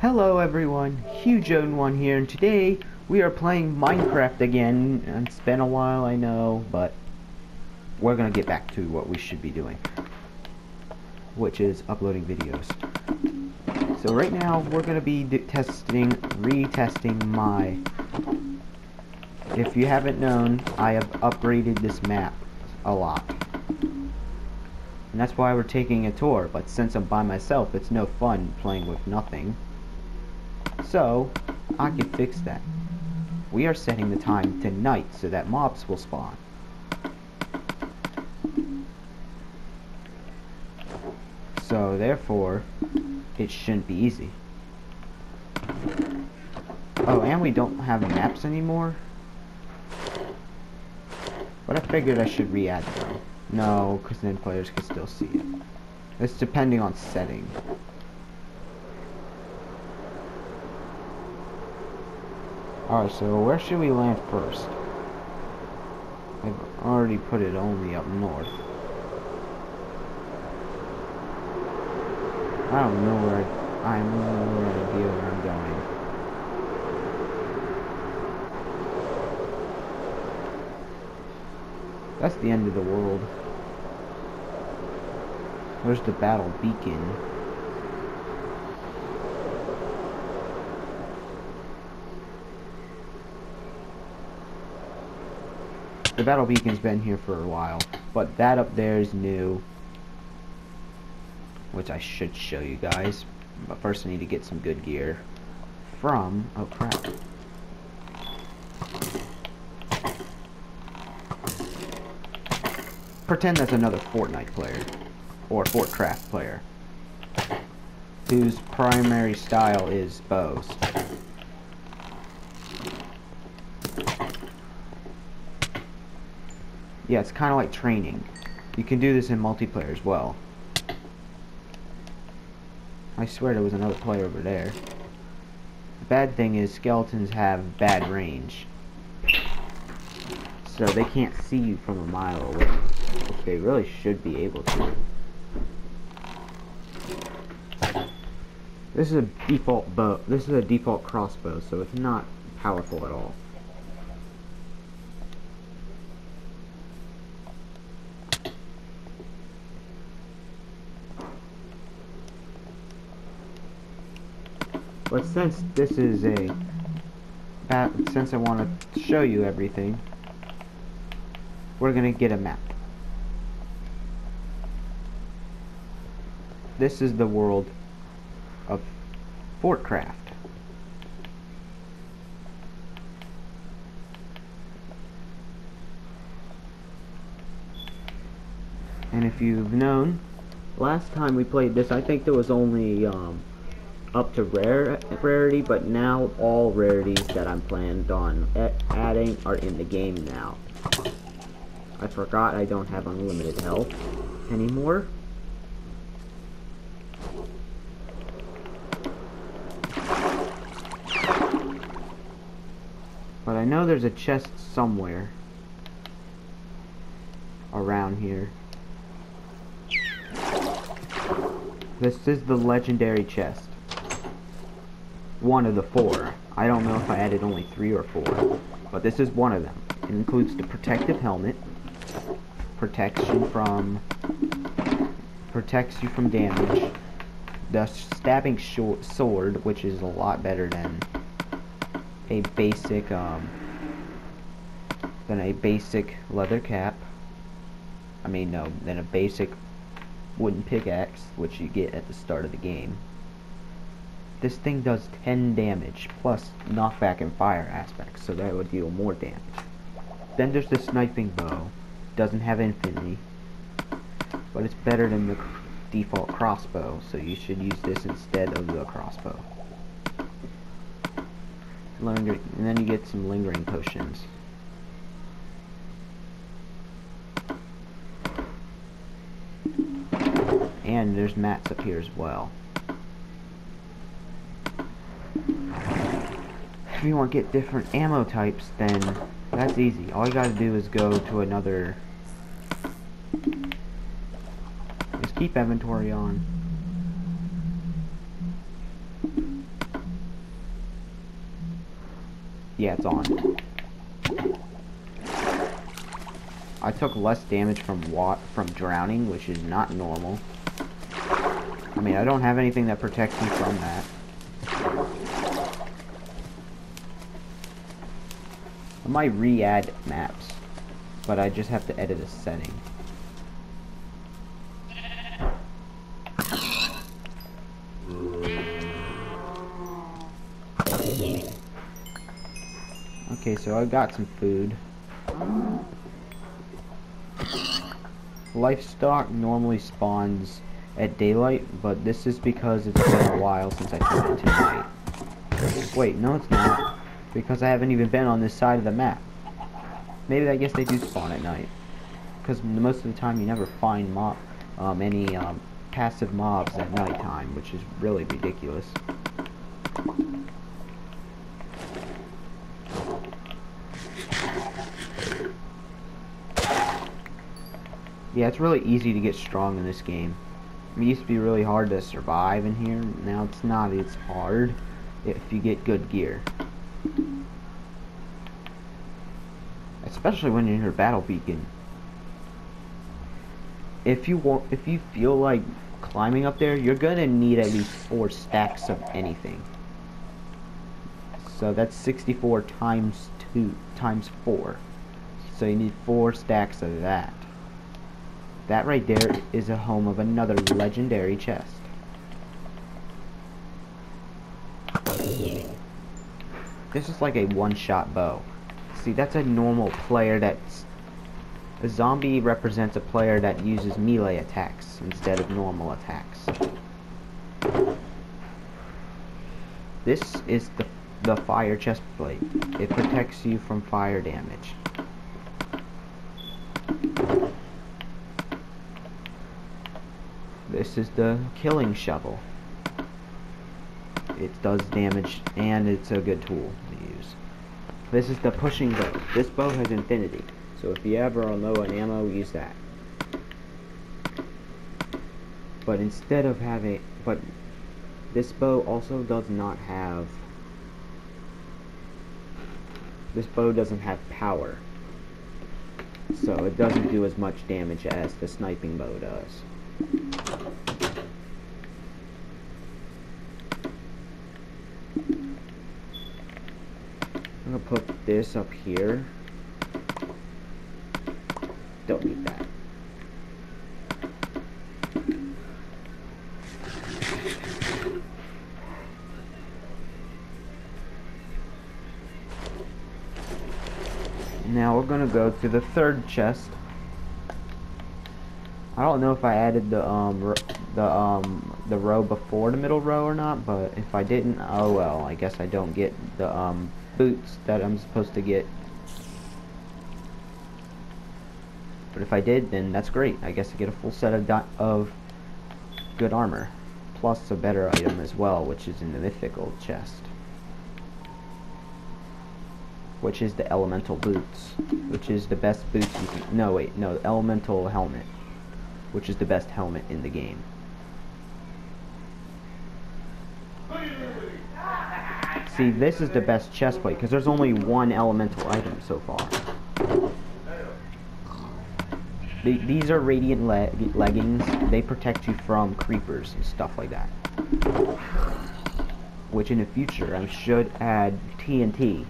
Hello everyone, HugeOden1 here, and today we are playing Minecraft again. It's been a while, I know, but we're gonna get back to what we should be doing, which is uploading videos. So right now, we're gonna be testing, retesting my... If you haven't known, I have upgraded this map a lot. And that's why we're taking a tour, but since I'm by myself, it's no fun playing with nothing. So, I can fix that. We are setting the time to night so that mobs will spawn. So, therefore, it shouldn't be easy. Oh, and we don't have maps anymore? But I figured I should re-add them. No, because then players can still see it. It's depending on setting. Alright, so where should we land first? I've already put it only up north. I don't know where I, I no idea where I'm. That's the end of the world. Where's the battle beacon? The battle beacon's been here for a while, but that up there is new which I should show you guys. But first I need to get some good gear from, oh crap. Pretend that's another Fortnite player, or Fortcraft player, whose primary style is bows. Yeah, it's kind of like training. You can do this in multiplayer as well. I swear there was another player over there. The bad thing is skeletons have bad range. So they can't see you from a mile away. They really should be able to. This is a default bow. This is a default crossbow, so it's not powerful at all. But since this is a since I want to show you everything, we're gonna get a map. This is the world of Fortcraft. And if you've known, last time we played this, I think there was only um, up to rare rarity, but now all rarities that I'm planned on adding are in the game now. I forgot I don't have unlimited health anymore. Know there's a chest somewhere around here. This is the legendary chest one of the four. I don't know if I added only three or four, but this is one of them. It includes the protective helmet, protection from, protects you from damage, the stabbing sword, which is a lot better than a basic, um, than a basic leather cap. I mean, no, than a basic wooden pickaxe, which you get at the start of the game. This thing does 10 damage, plus knockback and fire aspects, so that would deal more damage. Then there's the sniping bow. Doesn't have infinity, but it's better than the default crossbow, so you should use this instead of the crossbow. and then you get some lingering potions. And there's mats up here as well. if you want to get different ammo types, then that's easy. All you gotta do is go to another Just keep inventory on. Yeah, it's on. I took less damage from wat from drowning, which is not normal. I mean, I don't have anything that protects me from that. I might re-add maps, but I just have to edit a setting. Okay, so I've got some food. Livestock normally spawns at daylight, but this is because it's been a while since I turned it to night. Wait, no it's not, because I haven't even been on this side of the map. Maybe I guess they do spawn at night, because most of the time you never find mob, um, any um, passive mobs at nighttime, which is really ridiculous. Yeah, it's really easy to get strong in this game. It used to be really hard to survive in here. Now it's not. It's hard if you get good gear. Especially when you're in your battle beacon. If you want, if you feel like climbing up there, you're gonna need at least four stacks of anything. So that's 64 times two times four. So you need four stacks of that. That right there is a home of another legendary chest. This is like a one-shot bow. See, that's a normal player that's... A zombie represents a player that uses melee attacks instead of normal attacks. This is the, the fire chest plate. It protects you from fire damage. This is the killing shovel. It does damage and it's a good tool to use. This is the pushing bow. This bow has infinity. So if you ever are low on ammo, use that. But instead of having, but this bow also does not have, this bow doesn't have power. So it doesn't do as much damage as the sniping bow does. I'm gonna put this up here. Don't need that. Now we're gonna go to the third chest. I don't know if I added the um the um the row before the middle row or not, but if I didn't, oh well. I guess I don't get the um boots that I'm supposed to get. But if I did, then that's great. I guess I get a full set of of good armor, plus a better item as well, which is in the mythical chest. Which is the elemental boots, which is the best boots you can. No, wait, no, elemental helmet, which is the best helmet in the game. See, this is the best chest plate because there's only one elemental item so far. The, these are radiant le leggings. They protect you from creepers and stuff like that. Which in the future I should add TNT.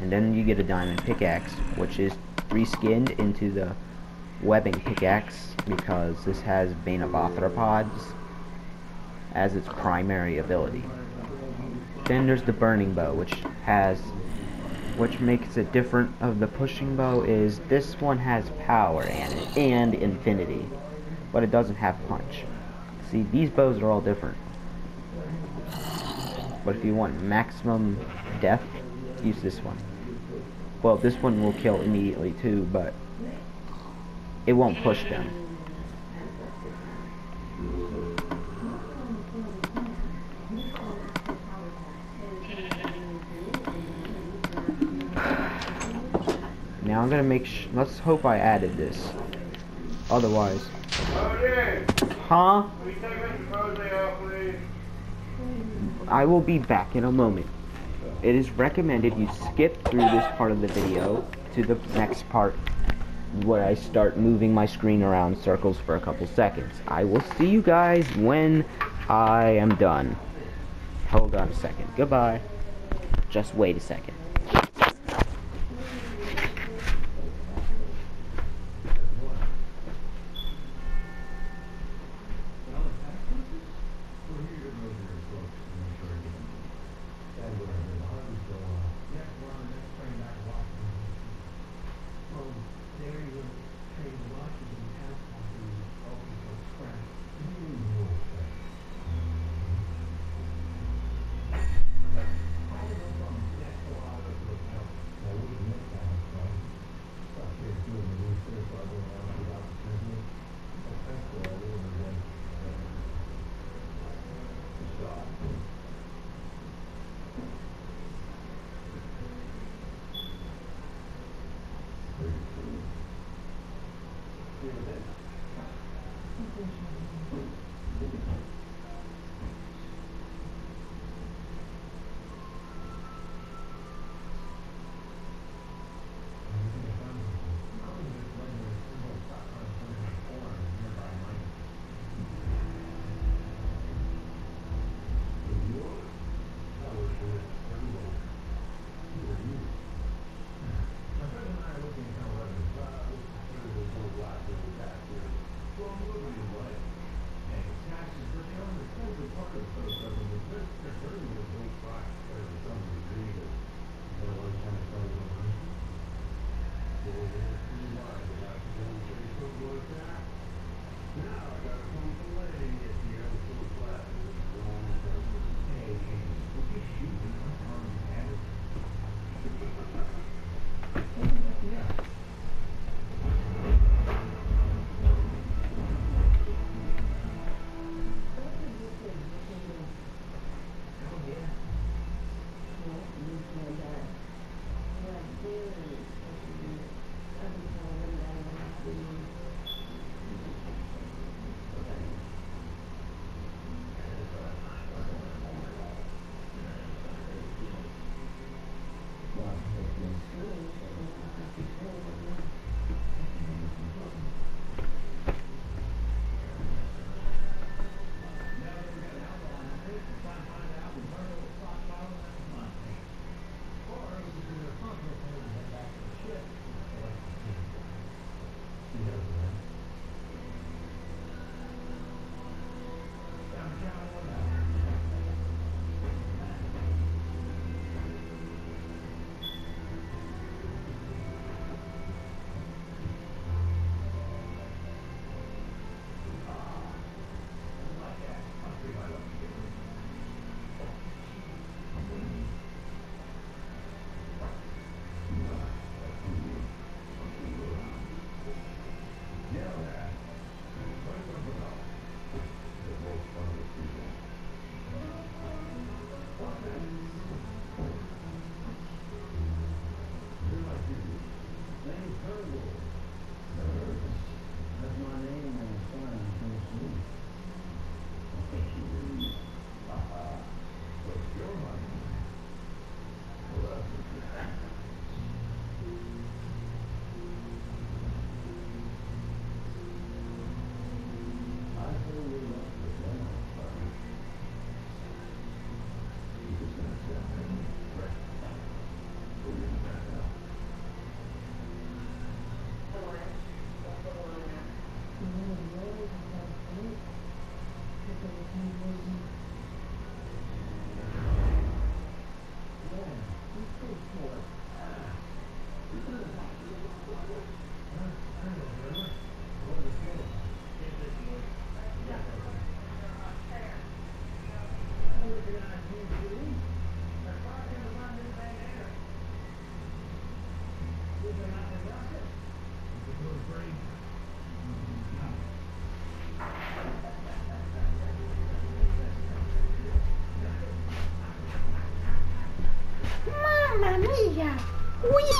And then you get a diamond pickaxe, which is reskinned into the webbing pickaxe because this has Bane of Arthropods as its primary ability. Then there's the burning bow, which has which makes it different of the pushing bow is this one has power and and infinity, but it doesn't have punch. See, these bows are all different. But if you want maximum death, use this one. Well, this one will kill immediately too, but it won't push them. now I'm gonna make. Let's hope I added this. Otherwise. Huh? I will be back in a moment. It is recommended you skip through this part of the video to the next part where I start moving my screen around circles for a couple seconds. I will see you guys when I am done. Hold on a second. Goodbye. Just wait a second.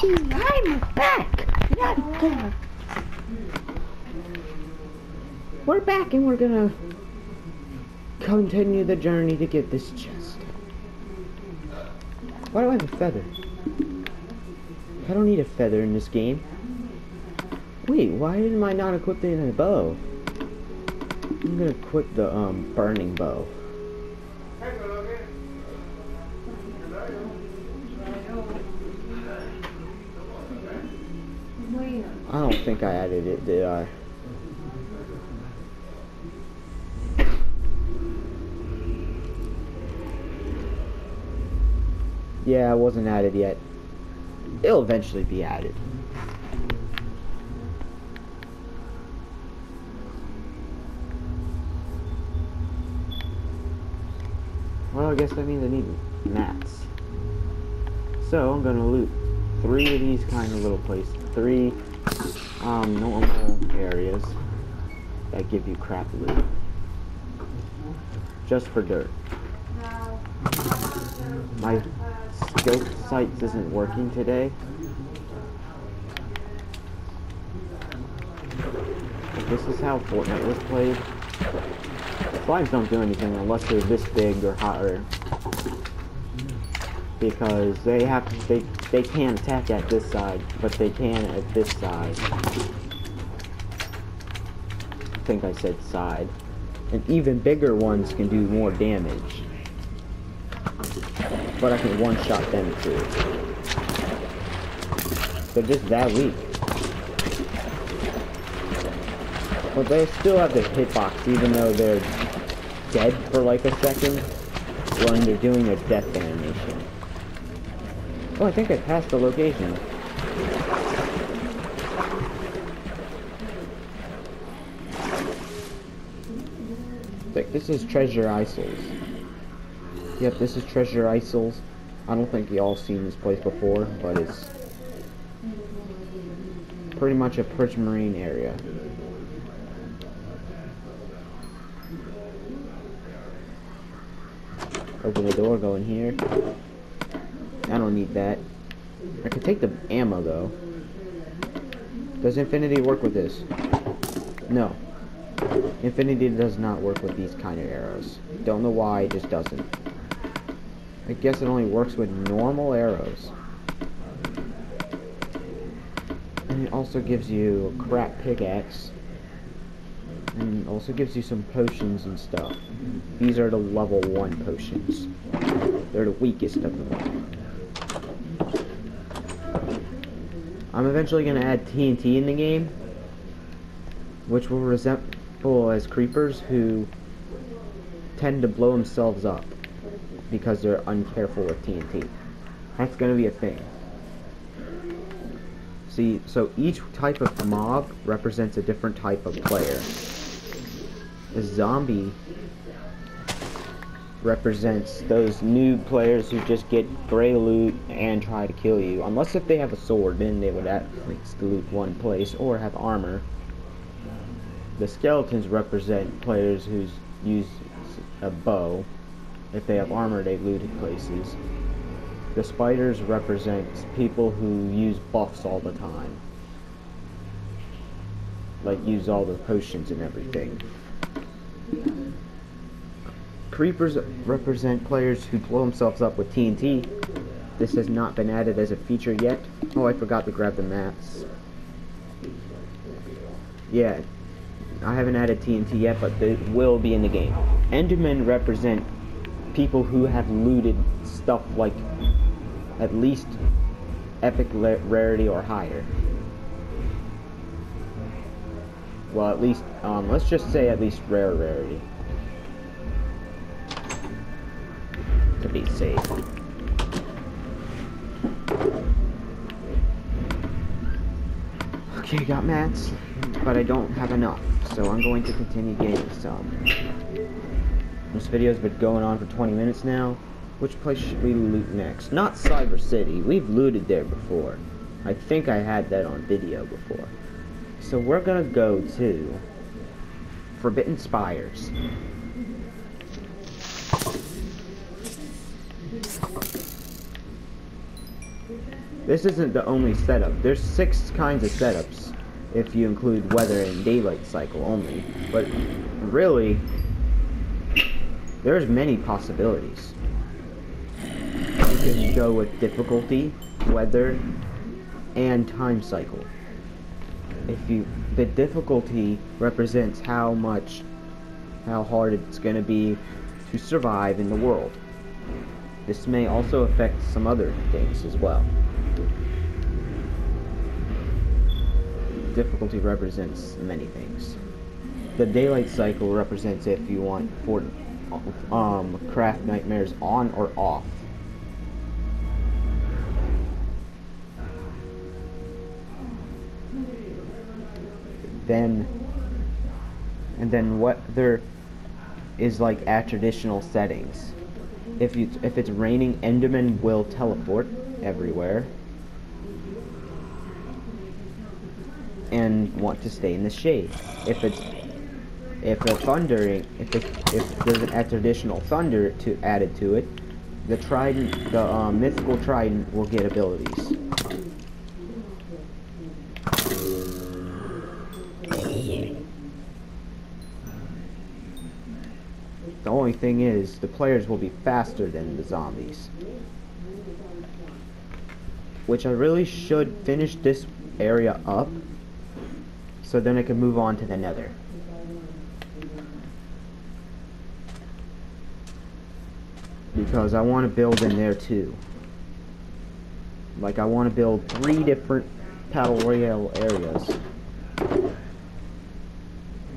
Wee! I'm back! God. We're back and we're gonna continue the journey to get this chest. Why do I have a feather? I don't need a feather in this game. Wait, why didn't I not equip the bow? I'm gonna equip the um burning bow. I don't think I added it, did I? Yeah, it wasn't added yet. It'll eventually be added. Well, I guess that means I need mats. So, I'm gonna loot three of these kind of little places. Three, um, normal areas that give you crap loot. Just for dirt. My scope sights isn't working today. But this is how Fortnite was played. Slimes don't do anything unless they're this big or hotter. Because they have to, they they can't attack at this side, but they can at this side. I think I said side. And even bigger ones can do more damage. But I can one-shot them too. They're just that weak. But they still have the hitbox even though they're dead for like a second when they're doing a death animation. Oh, I think I passed the location. Like, this is Treasure Isles. Yep, this is Treasure Isles. I don't think y'all seen this place before, but it's pretty much a Perch Marine area. Open the door, go in here. I don't need that. I can take the ammo though. Does Infinity work with this? No. Infinity does not work with these kind of arrows. Don't know why, it just doesn't. I guess it only works with normal arrows. And it also gives you a crap pickaxe. And also gives you some potions and stuff. These are the level 1 potions. They're the weakest of them. I'm eventually going to add TNT in the game. Which will resemble as creepers who tend to blow themselves up. Because they're uncareful with TNT. That's going to be a thing. See, so each type of mob represents a different type of player. A zombie represents those new players who just get gray loot and try to kill you. Unless if they have a sword, then they would at least loot one place, or have armor. The skeletons represent players who use a bow. If they have armor, they looted places. The spiders represent people who use buffs all the time. Like, use all the potions and everything. Creepers represent players who blow themselves up with TNT. This has not been added as a feature yet. Oh, I forgot to grab the mats. Yeah, I haven't added TNT yet, but they will be in the game. Endermen represent people who have looted stuff like at least epic rarity or higher. Well, at least, um, let's just say at least rare rarity. Be safe. Okay, got mats, but I don't have enough, so I'm going to continue getting some. This video's been going on for 20 minutes now. Which place should we loot next? Not Cyber City. We've looted there before. I think I had that on video before. So we're gonna go to Forbidden Spires. This isn't the only setup. There's six kinds of setups. if you include weather and daylight cycle only. But really, there's many possibilities. You can go with difficulty, weather, and time cycle. If you the difficulty represents how much how hard it's going to be to survive in the world. This may also affect some other things as well. Difficulty represents many things. The daylight cycle represents if you want for um, craft nightmares on or off. Then, and then what there is like at traditional settings. If you if it's raining, Enderman will teleport everywhere and want to stay in the shade. If it's if a thundering, if it, if there's an additional thunder to added to it, the trident, the um, mythical trident will get abilities. The only thing is, the players will be faster than the zombies. Which I really should finish this area up, so then I can move on to the nether. Because I want to build in there too. Like I want to build three different Battle Royale areas.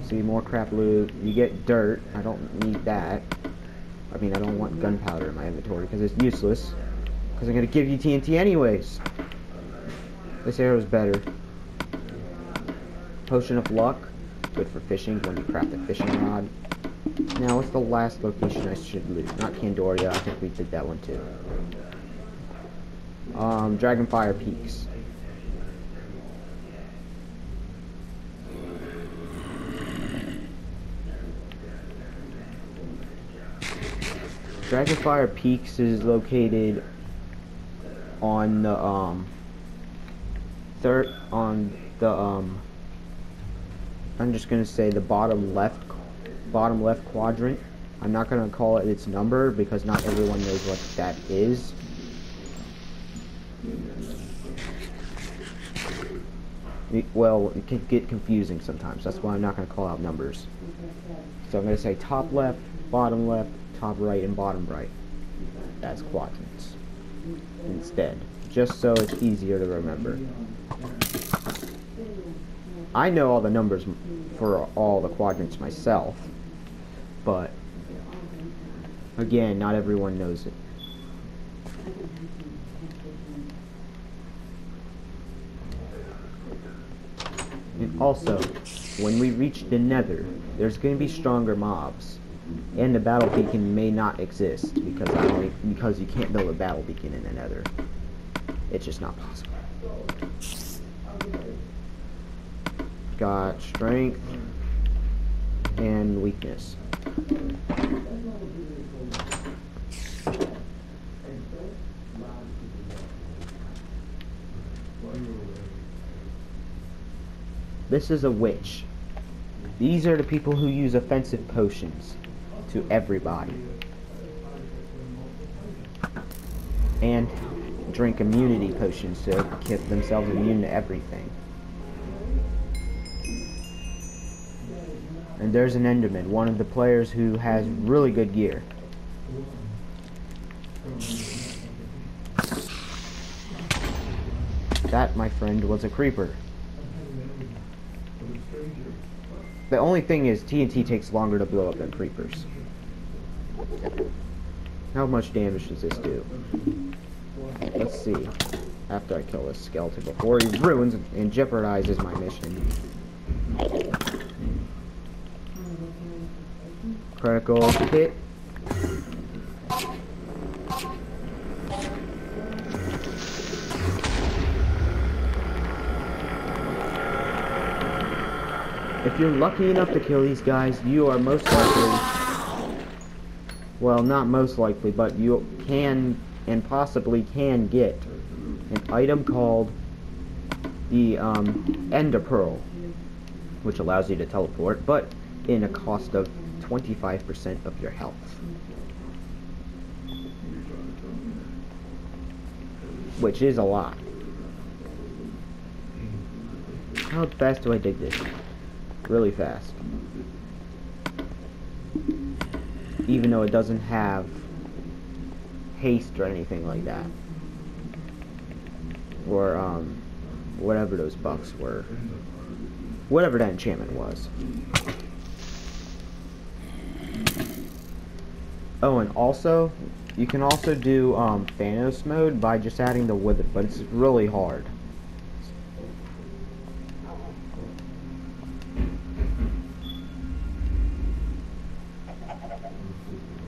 See, more crap loot. You get dirt. I don't need that. I mean, I don't want gunpowder in my inventory because it's useless. Because I'm going to give you TNT anyways. This arrow is better. Potion of Luck. Good for fishing when you craft a fishing rod. Now, what's the last location I should loot? Not Candoria. I think we did that one too. Um, Dragonfire Peaks. Dragonfire Peaks is located on the um third on the um I'm just gonna say the bottom left bottom left quadrant. I'm not gonna call it its number because not everyone knows what that is. Well, it can get confusing sometimes. That's why I'm not gonna call out numbers. So I'm gonna say top left, bottom left, top right and bottom right as quadrants instead, just so it's easier to remember. I know all the numbers for all the quadrants myself, but again, not everyone knows it. And also, when we reach the nether, there's going to be stronger mobs and the battle beacon may not exist because I because you can't build a battle beacon in the Nether. It's just not possible. Got strength and weakness. This is a witch. These are the people who use offensive potions to everybody. And drink immunity potions to keep themselves immune to everything. And there's an Enderman, one of the players who has really good gear. That, my friend, was a creeper. The only thing is, TNT takes longer to blow up than creepers. How much damage does this do? Let's see. After I kill this skeleton before he ruins and jeopardizes my mission. Hit. If you're lucky enough to kill these guys, you are most likely well, not most likely, but you can and possibly can get an item called the um, Ender Pearl, which allows you to teleport, but in a cost of 25% of your health. Which is a lot. How fast do I dig this? Really fast. Even though it doesn't have haste or anything like that. Or, um, whatever those buffs were. Whatever that enchantment was. Oh, and also, you can also do um, Thanos mode by just adding the wither, but it's really hard.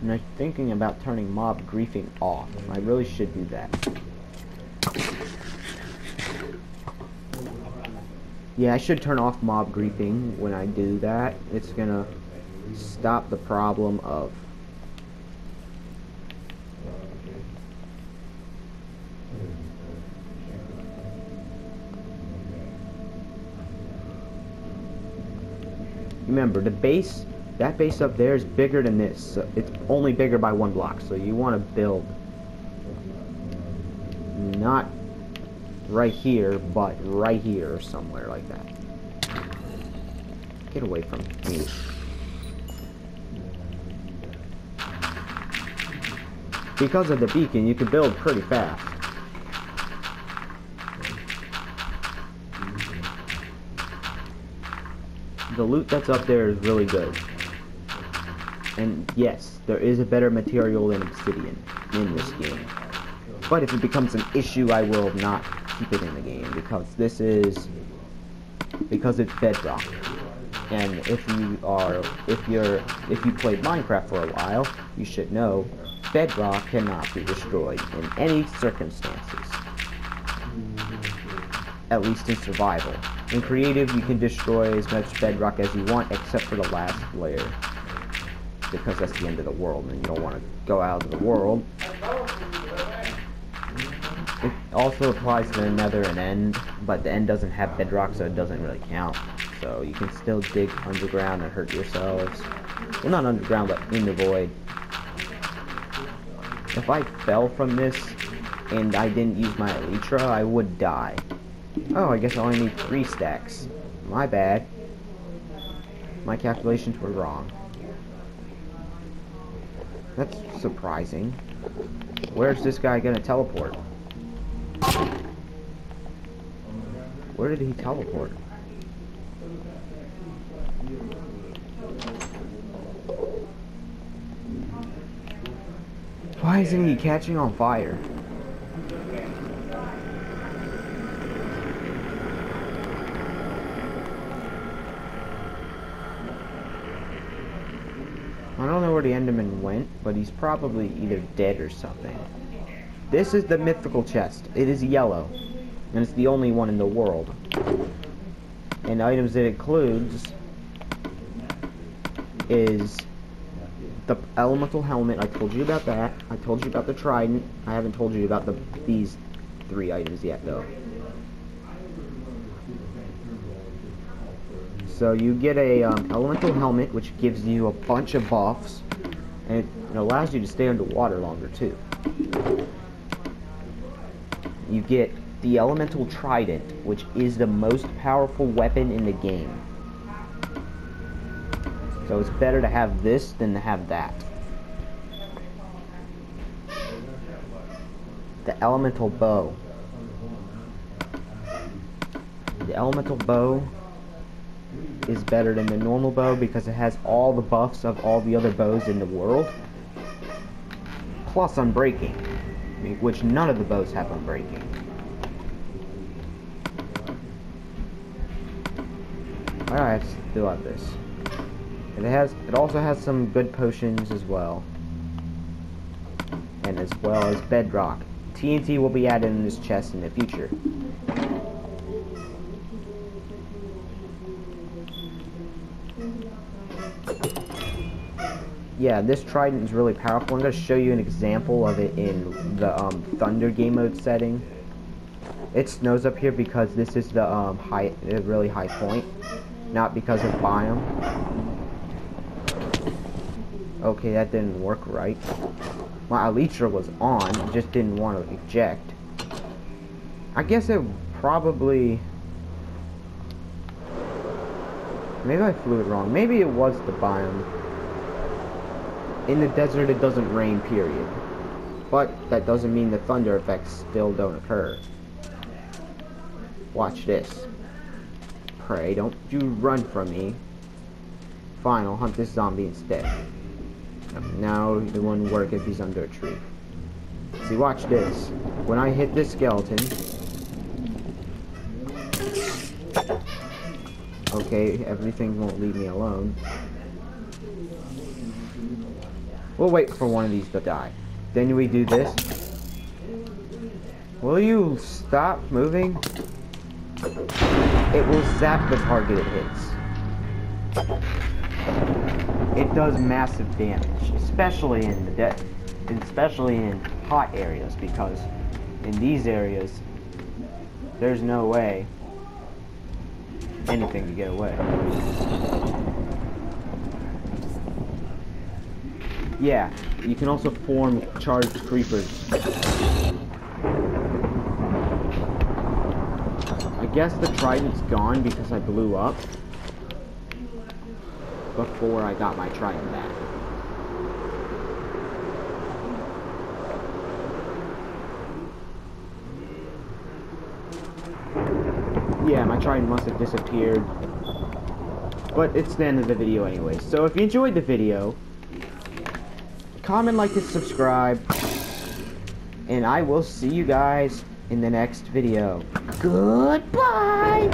And I'm thinking about turning mob griefing off. I really should do that. Yeah, I should turn off mob griefing when I do that. It's gonna stop the problem of remember the base that base up there is bigger than this. So it's only bigger by one block. So you want to build not right here but right here or somewhere like that. Get away from me. Because of the beacon you can build pretty fast the loot that's up there is really good. And yes, there is a better material than obsidian in this game. But if it becomes an issue, I will not keep it in the game because this is because it's bedrock. And if you are if you're if you played Minecraft for a while, you should know bedrock cannot be destroyed in any circumstances. At least in survival. In creative, you can destroy as much bedrock as you want, except for the last layer. Because that's the end of the world, and you don't want to go out of the world. It also applies to the nether and end, but the end doesn't have bedrock, so it doesn't really count. So you can still dig underground and hurt yourselves. Well, not underground, but in the void. If I fell from this, and I didn't use my Elytra, I would die. Oh, I guess I only need three stacks. My bad. My calculations were wrong. That's surprising. Where's this guy gonna teleport? Where did he teleport? Why isn't he catching on fire? Where the Enderman went, but he's probably either dead or something. This is the mythical chest. It is yellow, and it's the only one in the world. And items it includes is the elemental helmet. I told you about that. I told you about the trident. I haven't told you about the these three items yet, though. So you get a um, elemental helmet, which gives you a bunch of buffs, and it, allows you to stay underwater longer too. You get the elemental trident, which is the most powerful weapon in the game. So it's better to have this than to have that. The elemental bow. The elemental bow is better than the normal bow because it has all the buffs of all the other bows in the world. Plus unbreaking, which none of the bows have unbreaking. Alright, still have this. And it has it also has some good potions as well. And as well as bedrock. TNT will be added in this chest in the future. Yeah, this trident is really powerful. I'm going to show you an example of it in the um, Thunder game mode setting. It snows up here because this is the um, high, a really high point, not because of biome. Okay, that didn't work right. My elytra was on, just didn't want to eject. I guess it probably... Maybe I flew it wrong. Maybe it was the biome. In the desert, it doesn't rain, period. But that doesn't mean the thunder effects still don't occur. Watch this. Pray, don't you run from me. Fine, I'll hunt this zombie instead. Now it wouldn't work if he's under a tree. See, watch this. When I hit this skeleton... Okay, everything won't leave me alone. We'll wait for one of these to die. Then we do this. Will you stop moving? It will zap the target it hits. It does massive damage, especially in the dead, especially in hot areas, because in these areas, there's no way anything to get away. Yeah, you can also form charged creepers. I guess the trident's gone because I blew up before I got my trident back. Yeah, my trident must have disappeared. But it's the end of the video anyway. So if you enjoyed the video, comment, like, and subscribe. And I will see you guys in the next video. Goodbye!